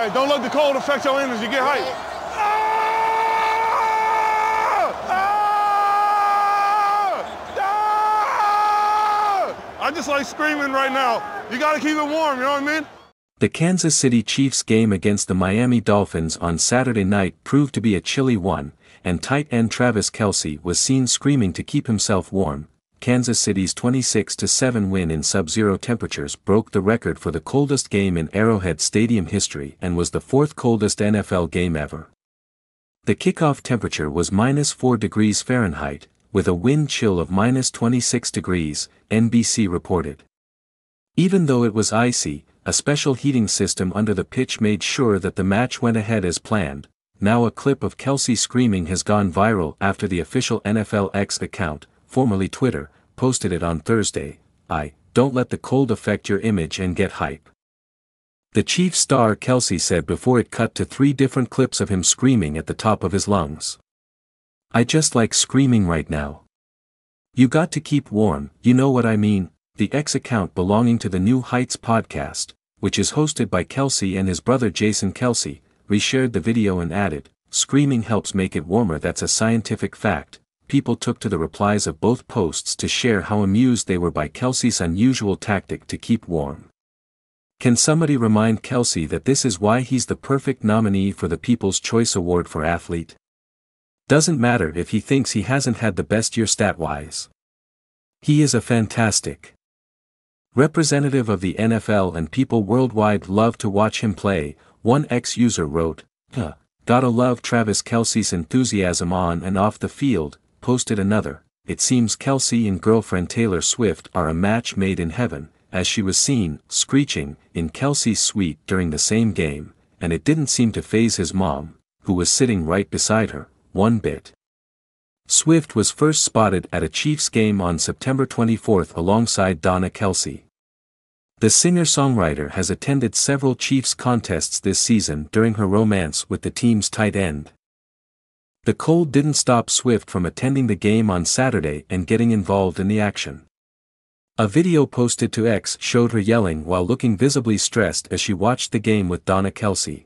Hey, don't let the cold affect your energy. Get hype. Ah! Ah! Ah! I just like screaming right now. You got to keep it warm, you know what I mean? The Kansas City Chiefs game against the Miami Dolphins on Saturday night proved to be a chilly one, and tight end Travis Kelce was seen screaming to keep himself warm. Kansas City's 26-7 win in sub-zero temperatures broke the record for the coldest game in Arrowhead Stadium history and was the fourth coldest NFL game ever. The kickoff temperature was minus 4 degrees Fahrenheit, with a wind chill of minus 26 degrees, NBC reported. Even though it was icy, a special heating system under the pitch made sure that the match went ahead as planned. Now a clip of Kelce screaming has gone viral after the official NFL X account, formerly Twitter, posted it on Thursday. I, don't let the cold affect your image and get hype. The Chief star Kelce said before it cut to three different clips of him screaming at the top of his lungs. I just like screaming right now. You got to keep warm, you know what I mean? The X account belonging to the New Heights podcast, which is hosted by Kelce and his brother Jason Kelce, reshared the video and added, Screaming helps make it warmer that's a scientific fact. People took to the replies of both posts to share how amused they were by Kelce's unusual tactic to keep warm. Can somebody remind Kelce that this is why he's the perfect nominee for the People's Choice Award for Athlete? Doesn't matter if he thinks he hasn't had the best year stat-wise. He is a fantastic representative of the NFL and people worldwide love to watch him play, one ex-user wrote, gotta love Travis Kelce's enthusiasm on and off the field, posted another, it seems Kelce and girlfriend Taylor Swift are a match made in heaven, as she was seen, screeching, in Kelce's suite during the same game, and it didn't seem to faze his mom, who was sitting right beside her, one bit. Swift was first spotted at a Chiefs game on September 24 alongside Donna Kelce. The singer-songwriter has attended several Chiefs contests this season during her romance with the team's tight end. The cold didn't stop Swift from attending the game on Saturday and getting involved in the action. A video posted to X showed her yelling while looking visibly stressed as she watched the game with Donna Kelce.